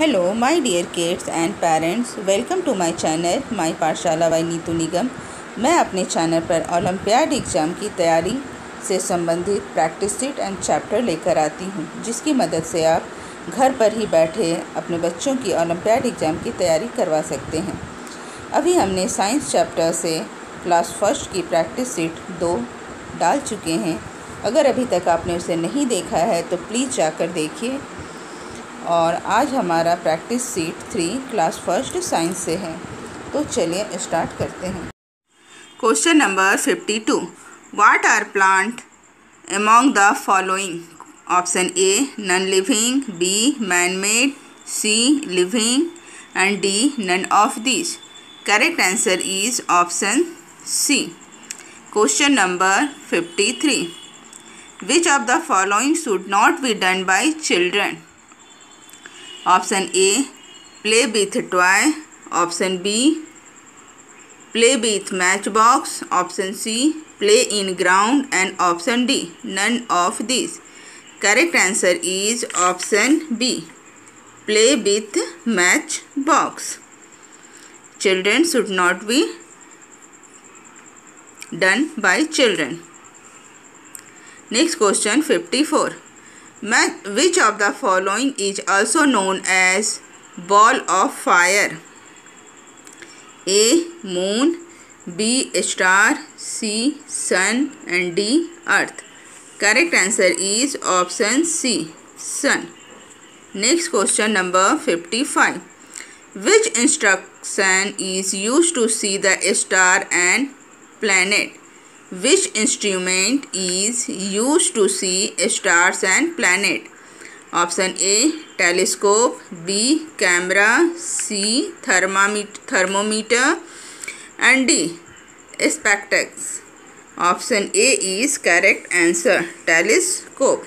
Hello, my dear kids and parents. Welcome to my channel, My Pathshala by Neetu Nigam मैं अपने channel पर olympiad exam की तैयारी से संबंधित प्रैक्टिस सीट एंड चैप्टर लेकर आती हूँ जिसकी मदद से आप घर पर ही बैठे अपने बच्चों की ओलंपियाड एग्ज़ाम की तैयारी करवा सकते हैं। अभी हमने साइंस चैप्टर से क्लास फ़र्स्ट की प्रैक्टिस सीट दो डाल चुके हैं। अगर अभी तक आपने उसे नहीं देखा है तो प्लीज़ जाकर देखिए। और आज हमारा practice sheet three class first science से है। तो चलिए स्टार्ट करते हैं। Question number fifty two what are plant among the following option A non living B man made C living and D none of this correct answer is option C question number fifty three which of the following should not be done by children option A play with toy option B play with match box option C play in ground and option D none of this correct answer is option B play with match box children children should not be done by children. Next question 54 which of the following is also known as ball of fire? A. Moon B. Star C. Sun and D. Earth. Correct answer is option C. Sun. Next question number 55. Which instruction is used to see the star and planet? Which instrument is used to see stars and planet? Option A telescope, B camera, C thermometer and D spectacles. Option A is correct answer telescope.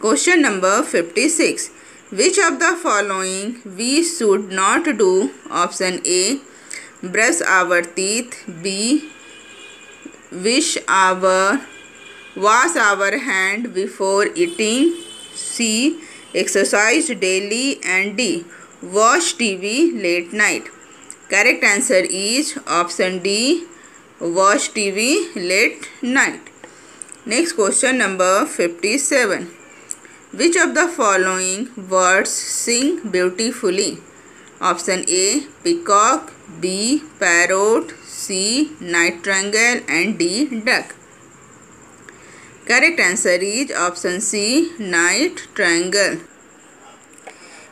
Question number 56. Which of the following we should not do? Option A brush our teeth, B wish our wash our hand before eating. C exercise daily and d watch tv late night. Correct answer is option d watch tv late night. Next question number 57 which of the following words sing beautifully? Option a peacock b parrot C. Night triangle and D. Duck. Correct answer is option C. Night triangle.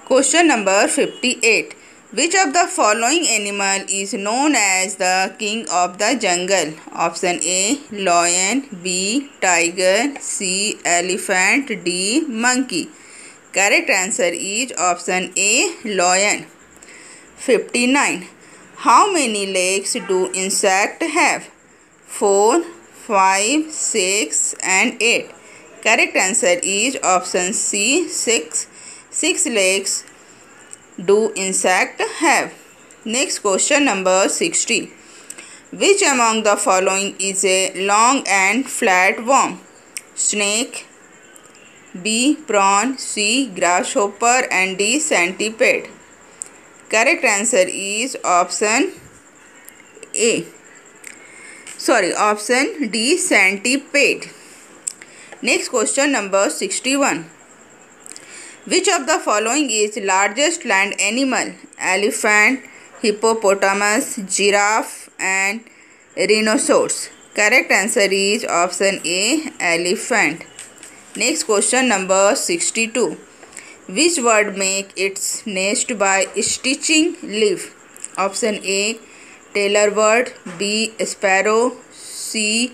Question number 58. Which of the following animal is known as the king of the jungle? Option A. Lion B. Tiger C. Elephant D. Monkey. Correct answer is option A. Lion. 59. How many legs do insect have? 4, 5, 6 and 8. Correct answer is option C 6. 6 legs do insect have. Next question number 60. Which among the following is a long and flat worm? Snake, B. Prawn, C. Grasshopper and D. Centipede. Correct answer is option A. Sorry, option D centipede. Next question number 61. Which of the following is largest land animal? Elephant, hippopotamus, giraffe and rhinoceros. Correct answer is option A elephant. Next question number 62. Which bird make its nest by stitching leaf? Option A tailor bird, B sparrow, C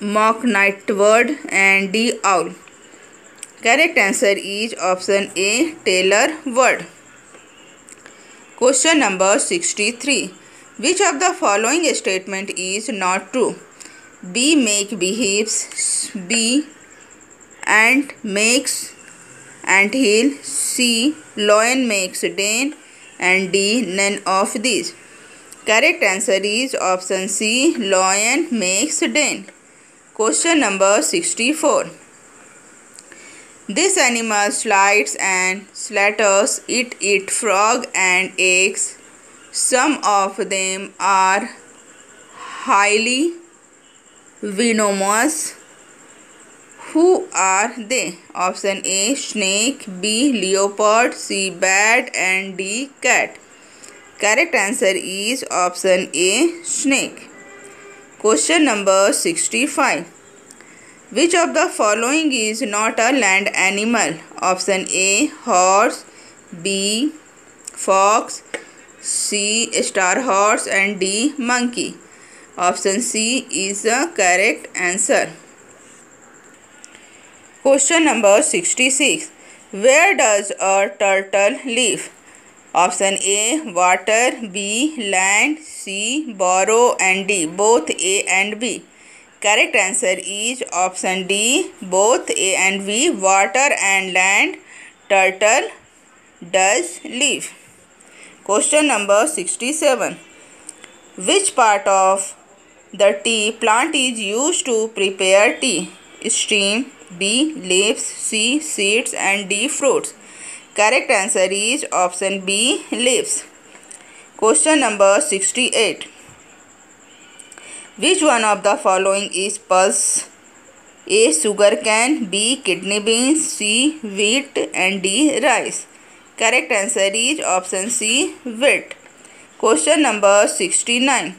mock night bird and D owl. Correct answer is option A tailor bird. Question number 63. Which of the following statement is not true? B make behaves, B ant makes ant hill c lion makes den and d none of these correct answer is option c lion makes den question number 64 This animal slides and slatters. It eats frog and eggs. Some of them are highly venomous. Who are they? Option A snake, B leopard, C bat and D cat. Correct answer is option A snake. Question number 65. Which of the following is not a land animal? Option A horse, B fox, C star horse and D monkey. Option C is the correct answer. Question number 66. Where does a turtle live? Option A water, B land, C burrow and D both A and B. Correct answer is option D both A and B water and land turtle does live. Question number 67. Which part of the tea plant is used to prepare tea? Steam, B. Leaves C. Seeds and D. Fruits. Correct answer is option B. Leaves. Question number 68. Which one of the following is pulse? A. Sugar cane B. Kidney beans C. Wheat and D. Rice. Correct answer is option C. Wheat. Question number 69.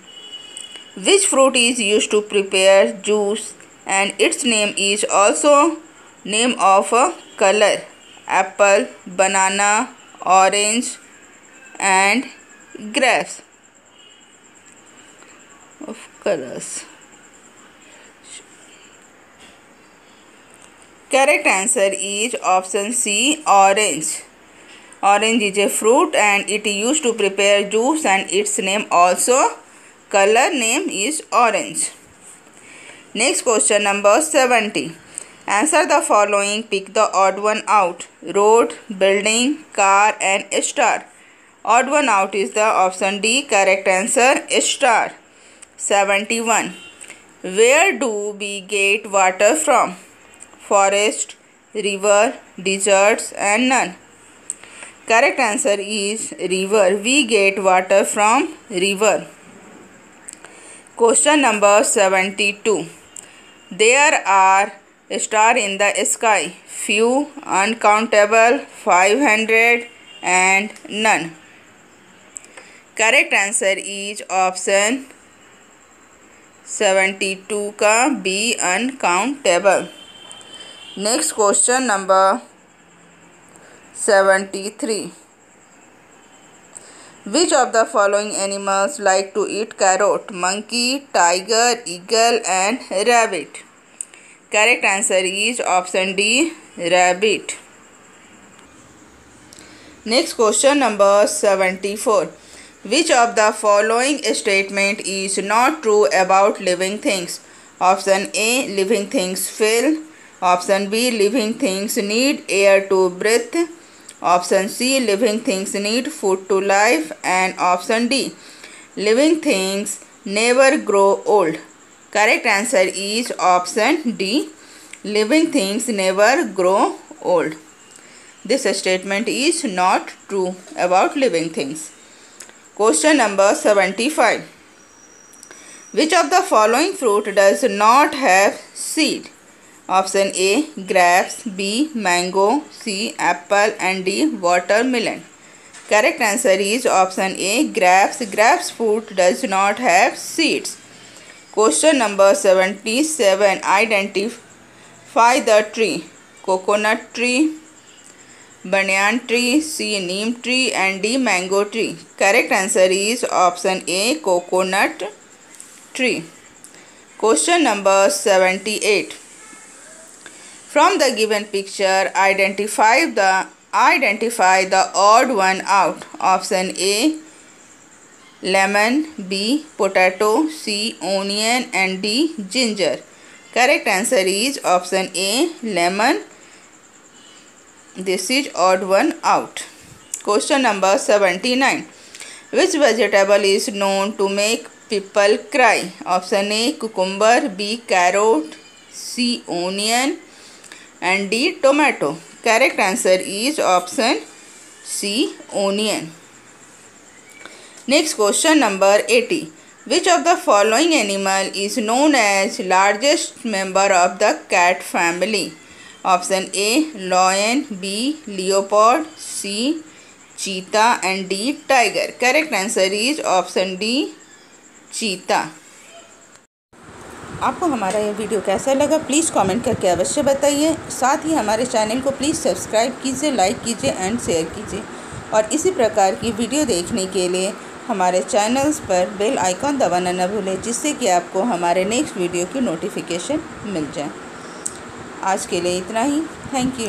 Which fruit is used to prepare juice and its name is also name of a color. Apple banana orange and grapes of colors. Correct answer is option c orange. Orange is a fruit and it is used to prepare juice and its name also color name is orange Next question number 70. Answer the following. Pick the odd one out. Road, building, car and star. Odd one out is the option D. Correct answer star. 71. Where do we get water from? Forest, river, deserts and none. Correct answer is river. We get water from river. Question number 72. There are star in the sky few uncountable five hundred and none correct answer is option seventy two का B uncountable next question number seventy three Which of the following animals like to eat carrot? Monkey, tiger, eagle and rabbit. Correct answer is option D, rabbit. Next question number 74. Which of the following statement is not true about living things? Option A. Living things fail. Option B. Living things need air to breathe. Option C. Living things need food to live. And option D. Living things never grow old. Correct answer is option D. Living things never grow old. This statement is not true about living things. Question number 75. Which of the following fruit does not have seed? Option A grapes, B mango, C apple and D watermelon. Correct answer is option A grapes. Grapes fruit does not have seeds. Question number 77. Identify the tree. Coconut tree, banyan tree, C neem tree and D mango tree. Correct answer is option A coconut tree. Question number 78. From the given picture, identify the identify the odd one out. Option A lemon, B potato, C onion and D ginger. Correct answer is option A lemon. This is odd one out. Question number 79. Which vegetable is known to make people cry? Option A cucumber, B carrot, C onion and D. Tomato. Correct answer is option C. Onion. Next question number 80. Which of the following animal is known as largest member of the cat family? Option A. Lion B. Leopard C. Cheetah and D. Tiger. Correct answer is option D. Cheetah. आपको हमारा ये video कैसा लगा please comment करके अवश्य बताइए। साथ ही हमारे चैनल को प्लीज़ सब्सक्राइब कीजिए लाइक कीजिए एंड शेयर कीजिए। और इसी प्रकार की वीडियो देखने के लिए हमारे चैनल्स पर बेल आइकॉन दबाना न भूलें, जिससे कि आपको हमारे नेक्स्ट वीडियो की नोटिफिकेशन मिल जाए। आज के लिए इतना ही। Thank you